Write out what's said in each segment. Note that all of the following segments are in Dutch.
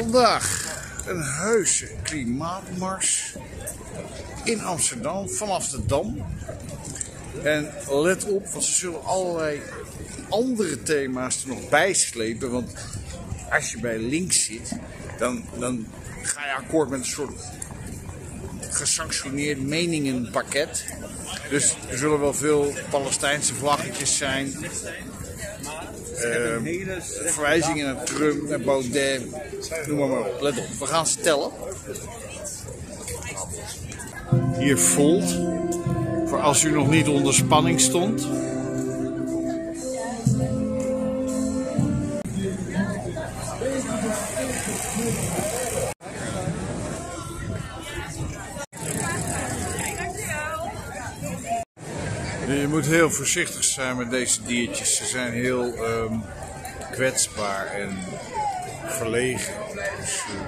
Vandaag een heuse klimaatmars in Amsterdam vanaf de Dam. En let op, want ze zullen allerlei andere thema's er nog bij slepen. Want als je bij links zit, dan, dan ga je akkoord met een soort gesanctioneerd meningenpakket. Dus er zullen wel veel Palestijnse vlaggetjes zijn. Uh, verwijzingen naar Trump, naar Baudet, noem maar, maar op. Let op, we gaan stellen. Hier Volt, voor als u nog niet onder spanning stond. Moet heel voorzichtig zijn met deze diertjes. Ze zijn heel um, kwetsbaar en verlegen. Dus, uh...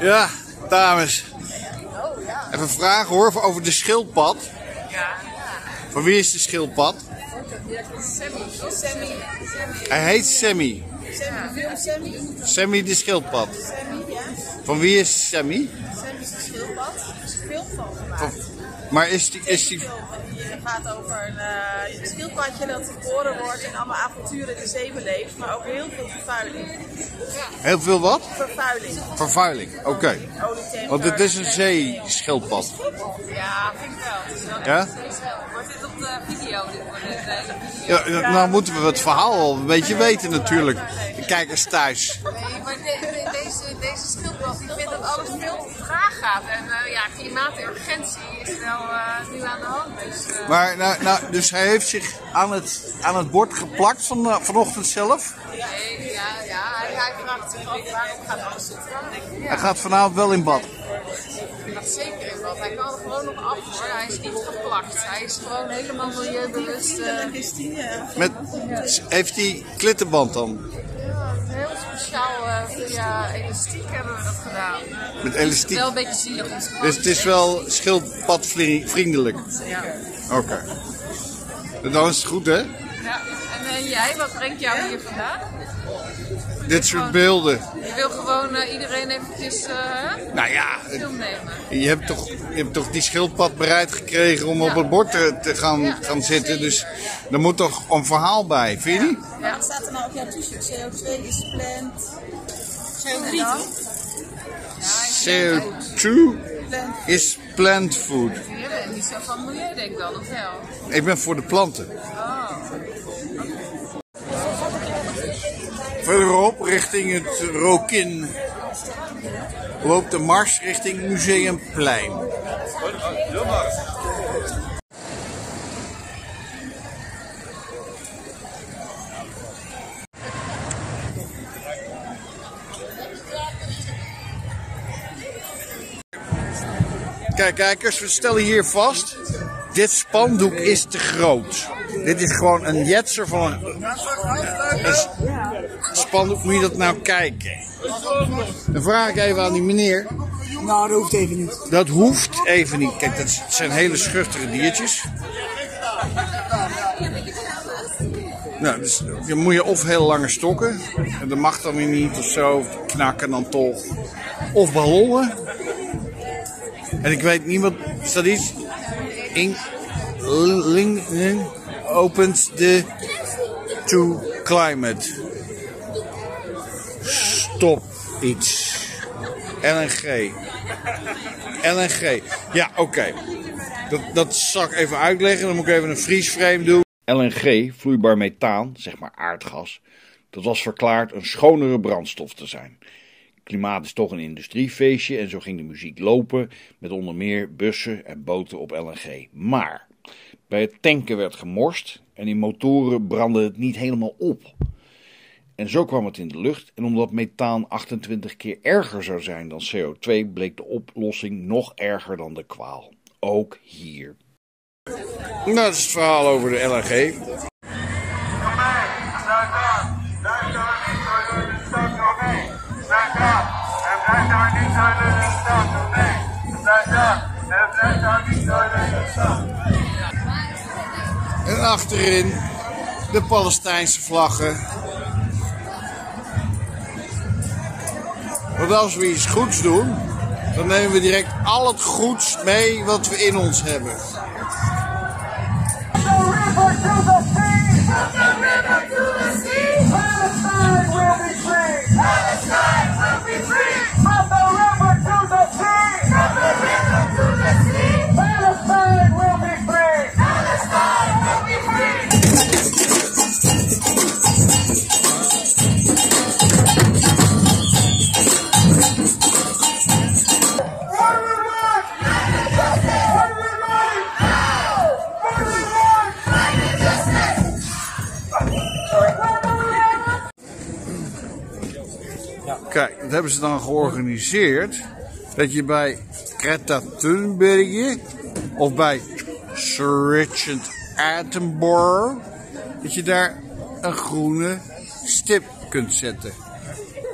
Ja, dames. Even vragen hoor over de schildpad. Ja. Van wie is de schildpad? Sammy. Sammy. Hij heet Sammy. Sammy. Sammy. Sammy de schildpad. Sammy, ja. Van wie is Sammy? Sammy is een schildpad. Er is een film van gemaakt. Maar is die, is die... Die gaat over een, uh, een schildpadje dat geboren wordt en allemaal avonturen in de zee beleeft, maar ook heel veel vervuiling. Heel veel wat? Vervuiling. Vervuiling, oké. Okay. Want het is een zeeschildpad. Ja, vind ik wel. Het is wel ja? De video? Uh, ja, nou moeten we het verhaal wel een beetje weten natuurlijk. De kijkers thuis. Nee, maar de, de, deze, deze schildpad die vindt dat alles veel te traag gaat. En uh, ja, klimaaturgentie is wel uh, nu aan de hand. Dus, uh... Maar nou, nou, dus hij heeft zich aan het, aan het bord geplakt van, vanochtend zelf? Nee, ja, ja hij, hij vraagt zich waarom gaat alles zo traag. Ja. Hij gaat vanavond wel in bad. Hij gaat zeker in bad. Hij kan er gewoon nog af hoor. Hij is niet geplakt. Hij is gewoon helemaal milieubewust. Met, heeft hij klittenband dan? Ja, heel speciaal uh, via elastiek hebben we dat gedaan. Met elastiek? Wel een beetje zielig. Dus het is wel schildpadvriendelijk? Ja. Oké. Okay. Dan is het goed hè? Ja. En uh, jij, wat brengt jou hier vandaan? Dit soort beelden. Je wil gewoon uh, iedereen eventjes uh, nou ja, filmnemen. Je hebt, toch, je hebt toch die schildpad bereid gekregen om ja. op het bord te, te gaan, ja, gaan zitten. Dus er moet toch een verhaal bij, vind je? Ja. ja. Wat staat er nou op jouw t-shirt? CO2 is plant. CO3. CO2 is plant food. Je bent niet zo van milieu, denk ik dan, of wel? Ik ben voor de planten. Oh. Verderop, richting het Rokin, loopt de mars richting Museumplein. Kijk, kijkers, we stellen hier vast. Dit spandoek is te groot. Dit is gewoon een jetser van een, een spandoek. Moet je dat nou kijken? Dan vraag ik even aan die meneer. Nou, dat hoeft even niet. Dat hoeft even niet. Kijk, dat zijn hele schuchtere diertjes. Nou, dus dan moet je of heel lange stokken. En dat mag dan weer niet of zo. Knakken dan toch. Of ballonnen. En ik weet niet wat. Is dat iets? In, ling, opens the to climate. Stop iets. LNG. LNG. Ja, oké. Dat, dat zal ik even uitleggen. Dan moet ik even een vriesframe doen. LNG, vloeibaar methaan, zeg maar aardgas, dat was verklaard een schonere brandstof te zijn. Klimaat is toch een industriefeestje en zo ging de muziek lopen met onder meer bussen en boten op LNG. Maar bij het tanken werd gemorst en in motoren brandde het niet helemaal op. En zo kwam het in de lucht en omdat methaan 28 keer erger zou zijn dan CO2 bleek de oplossing nog erger dan de kwaal. Ook hier. Nou, dat is het verhaal over de LNG. En achterin de Palestijnse vlaggen. Want als we iets goeds doen, dan nemen we direct al het goeds mee wat we in ons hebben. Hebben ze dan georganiseerd. Dat je bij Greta Thunberg of bij Sir Richard Attenborough, dat je daar een groene stip kunt zetten.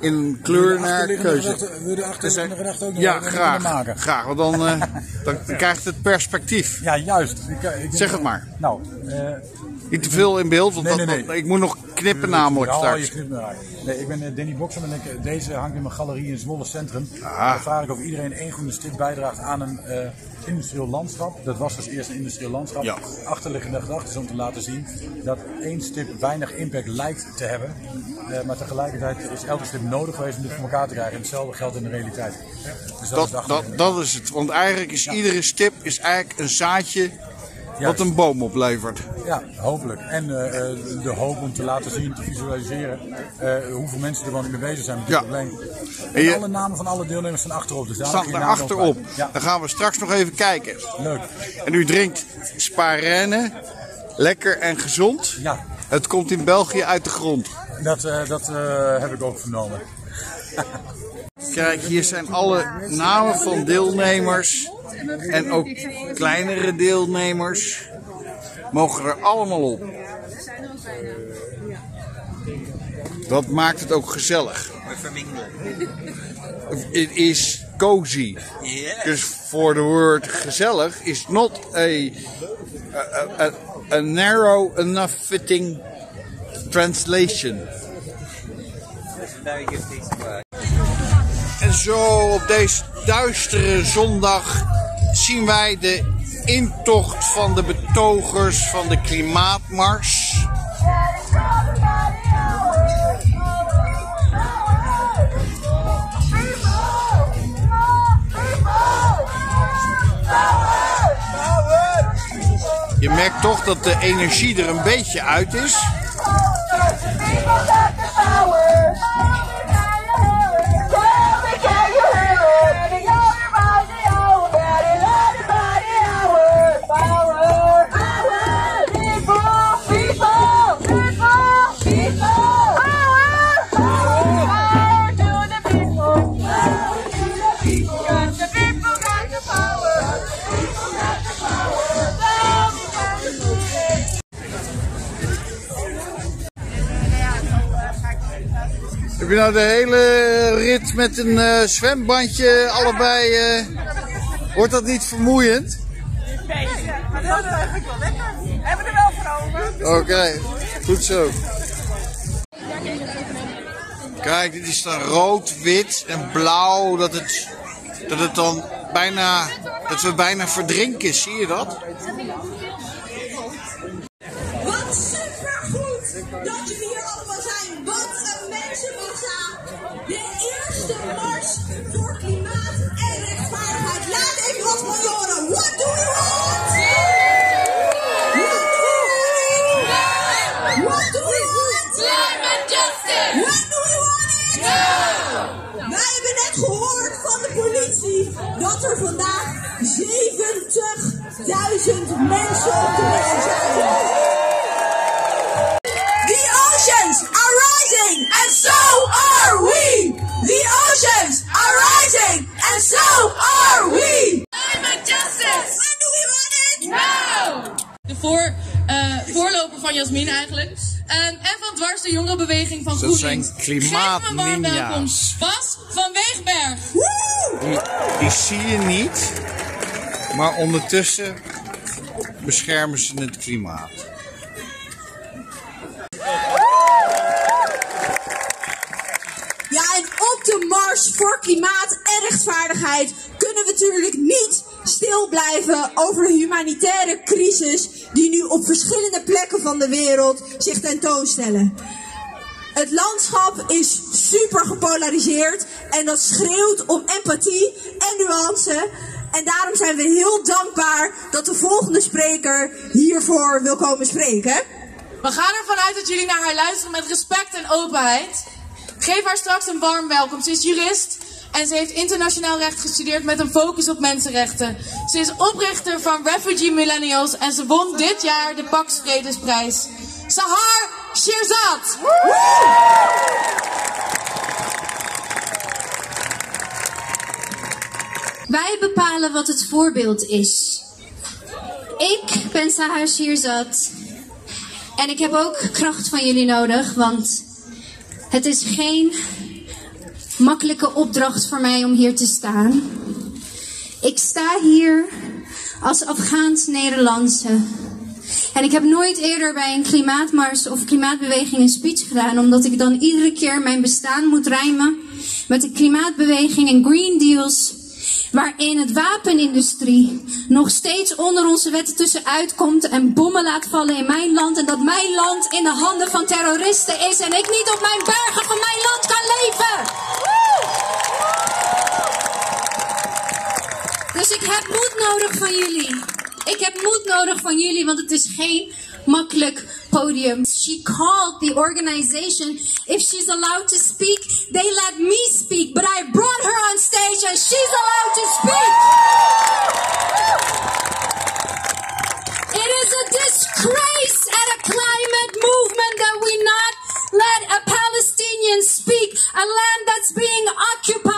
In een kleur naar keuze. Wil je de achterliggende ook nog Ja, graag. maken? Graag, want dan, eh, dan krijgt het perspectief. Ja, juist. Ik, eh, ik Zeg het maar. Nou, eh, Niet te veel in beeld, want Nee, dat- nee, nee. dat- ik moet nog knippen namelijk straks. je knipt me raak. Nee, ik ben eh, Danny Bokser en ik, eh, deze hangt in mijn galerie in Zwolle Centrum. Dan vraag ik of iedereen één groene stip bijdraagt aan een eh, industrieel landschap. Dat was dus eerst een industrieel landschap. Ja. Achterliggende gedachte is om te laten zien dat één stip weinig impact lijkt te hebben. Maar tegelijkertijd is elke stip nodig geweest om dit voor elkaar te krijgen. En hetzelfde geldt in de realiteit. Dus dat, is Dat, achterliggende. dat is het. Want eigenlijk is iedere stip is eigenlijk een zaadje wat een boom oplevert. Ja, hopelijk. En eh, eh, de hoop om te laten zien, te visualiseren eh, hoeveel mensen er wel niet mee bezig zijn met dit Ja. probleem. En je- alle namen van alle deelnemers staan achterop. Dus daar daar namen achterop. Ja, Dan gaan we straks nog even kijken. leuk. En u drinkt Sparenne, lekker en gezond. Ja, Het komt in België uit de grond. dat, dat heb ik ook vernomen. Kijk, hier zijn alle namen van deelnemers. En ook kleinere deelnemers. Mogen er allemaal op. Dat maakt het ook gezellig. Het is cozy. Dus voor de woord gezellig is not a, a, a, a narrow enough fitting translation. Zo op deze duistere zondag zien wij de intocht van de betogers van de klimaatmars. Je merkt toch dat de energie er een beetje uit is. Je nou de hele rit met een eh, zwembandje allebei? eh, wordt dat niet vermoeiend? Nee, maar dat is eigenlijk wel lekker. Hebben we er wel voor over. Oké, goed zo. Kijk, dit is dan rood, wit en blauw. Dat het, dat het dan bijna, dat we bijna verdrinken. Zie je dat? Mensen op de weg zijn. The oceans are rising, and so are we. The oceans are rising, and so are we. Climate justice. When do we want it? de voor, eh, voorloper van Jasmin eigenlijk. Ehm, en van Dwars de Jongerenbeweging van Dat GroenLinks. zijn klimaatninja's. Geef me een warm welkom, Bas van Weegberg. Die, die zie je niet, maar ondertussen beschermen ze het klimaat. Ja, en op de mars voor klimaat en rechtvaardigheid kunnen we natuurlijk niet stil blijven over de humanitaire crisis die nu op verschillende plekken van de wereld zich tentoonstellen. Het landschap is super gepolariseerd en dat schreeuwt om empathie en nuance. En daarom zijn we heel dankbaar dat de volgende spreker hiervoor wil komen spreken. We gaan ervan uit dat jullie naar haar luisteren met respect en openheid. Geef haar straks een warm welkom. Ze is jurist en ze heeft internationaal recht gestudeerd met een focus op mensenrechten. Ze is oprichter van Refugee Millennials en ze won dit jaar de Pax Vredesprijs. Sahar Shirzad. Wij bepalen wat het voorbeeld is. Ik ben Sahar Shirzad. En ik heb ook kracht van jullie nodig, want het is geen makkelijke opdracht voor mij om hier te staan. Ik sta hier als Afghaans-Nederlandse. En ik heb nooit eerder bij een klimaatmars of klimaatbeweging een speech gedaan, omdat ik dan iedere keer mijn bestaan moet rijmen met de klimaatbeweging en Green Deals, waarin het wapenindustrie nog steeds onder onze wetten tussenuit komt en bommen laat vallen in mijn land en dat mijn land in de handen van terroristen is en ik niet op mijn bergen van mijn land kan leven. Dus ik heb moed nodig van jullie. Ik heb moed nodig van jullie, want het is geen makkelijk podium. She called the organization. If she's allowed to speak, they let me speak. But I brought her on stage and she's allowed to speak. It is a disgrace at a climate movement that we not let a Palestinian speak, a land that's being occupied,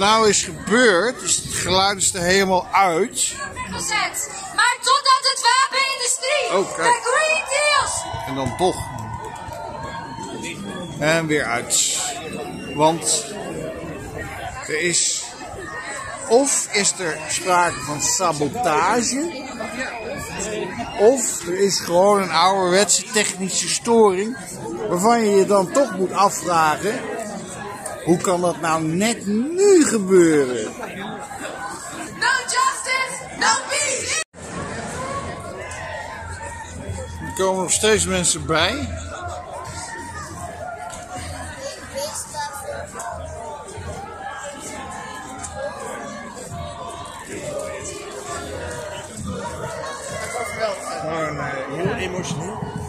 nou is gebeurd, is het geluid is er helemaal uit. Maar totdat het wapenindustrie, Oh, kijk. de Green Deals, En dan toch. En weer uit. Want er is. Of is er sprake van sabotage. Of er is gewoon een ouderwetse technische storing. Waarvan je je dan toch moet afvragen. Hoe kan dat nou net nu gebeuren? No justice, no peace. Er komen nog steeds mensen bij. Gewoon eh, heel emotioneel.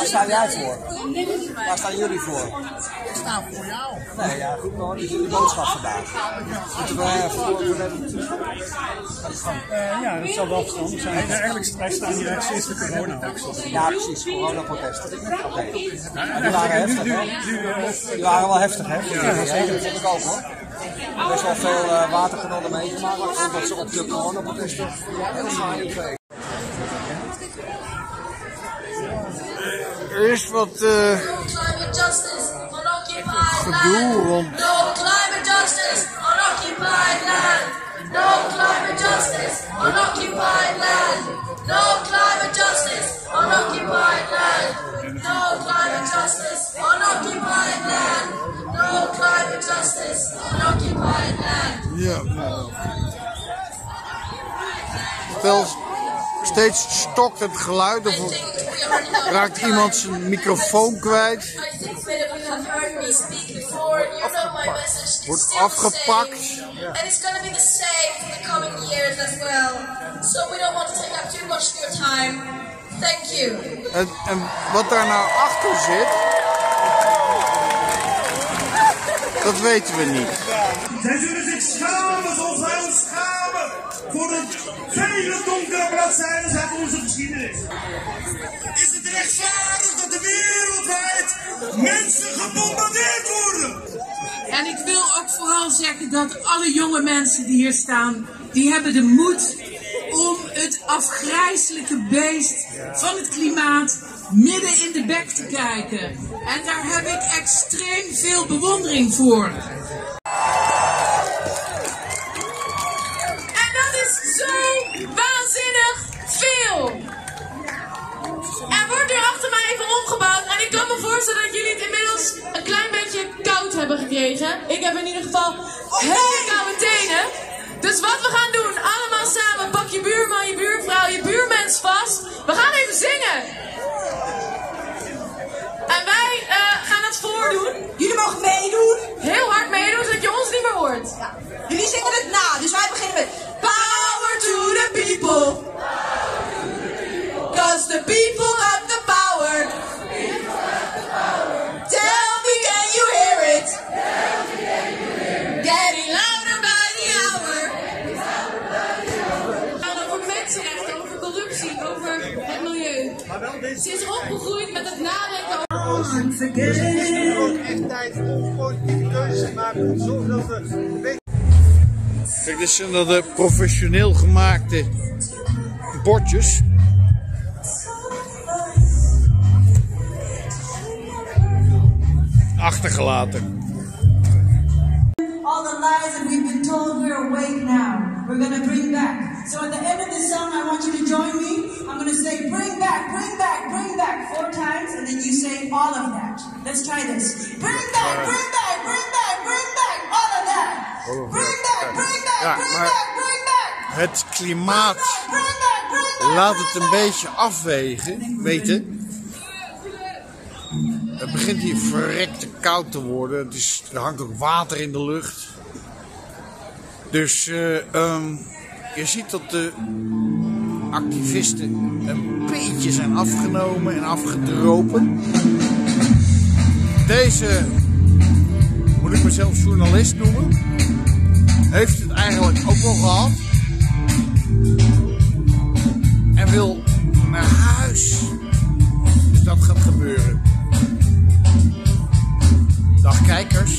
Waar sta jij voor? Waar staan jullie voor? Ik sta voor jou. Nee, ja, goed, maar wat is jullie boodschap vandaag? Moeten we eh, voor, voor de... Eh, ja, dat zal wel verstandig zijn. Eigenlijk, wij staan hier echt sinds de corona Ja, precies, coronaprotesten. Oké. En Die waren heftig, hè? Die waren wel heftig, hè? Ja, zeker. Dat vond ik ook, hoor. Best wel veel uh, waterkanonnen meegemaakt, maar ik vond dat ze op de coronaprotesten heel saai is wat occupied gedoe rond No climate justice on occupied land. No climate justice on occupied land. No climate justice on occupied land. No climate justice on occupied land. No climate justice on occupied land. Vertel, Steeds stokt het geluid of raakt iemand zijn microfoon kwijt. I think that you have heard me speak before. You know my message. Wordt afgepakt. same. And it's going to be the same for the coming years as well. So we don't want to take up too much of your time. Thank you. En, en wat daar nou achter zit, dat weten we niet. Zij zullen zich schamen zoals wij ons schamen voor de vele donkere bladzijden uit onze geschiedenis. Is het rechtvaardig dat er wereldwijd mensen gebombardeerd worden? En ik wil ook vooral zeggen dat alle jonge mensen die hier staan, die hebben de moed om het afgrijzelijke beest van het klimaat midden in de bek te kijken. En daar heb ik extreem veel bewondering voor. Gekregen. Ik heb in ieder geval hele koude tenen. Dus wat we gaan doen, allemaal samen, pak je buurman, je buurvrouw, je buurmens vast. We gaan even zingen. En wij eh, gaan het voordoen. Jullie mogen meedoen. Heel hard meedoen, zodat je ons niet meer hoort. Jullie zingen het na, dus wij beginnen met Power to the people. Cause the people got the milieu. Ze is opgegroeid met het nadenken over... Het is nu ook echt tijd om politieke keuzes te maken. Om te zorgen dat we Kijk, dit zijn dan de professioneel gemaakte bordjes. Achtergelaten. All the lies that we've been told, we're awake now. We're gonna bring back. So at the end of this song, I want you to join me. I'm gonna say, bring back, bring back, bring back four times, and then all of that. Let's try this. Bring back, bring back, bring back, bring back, all of that. Bring back, bring back, Ja, bring back, bring back, Het klimaat bring back, bring back. laat het een beetje afwegen, weten. Het begint hier verrekte koud te worden. Het is, er hangt ook water in de lucht. Dus eh, ehm, je ziet dat de activisten een beetje zijn afgenomen en afgedropen. Deze, moet ik mezelf journalist noemen, heeft het eigenlijk ook wel gehad. En wil naar huis. Dus dat gaat gebeuren. Dag kijkers.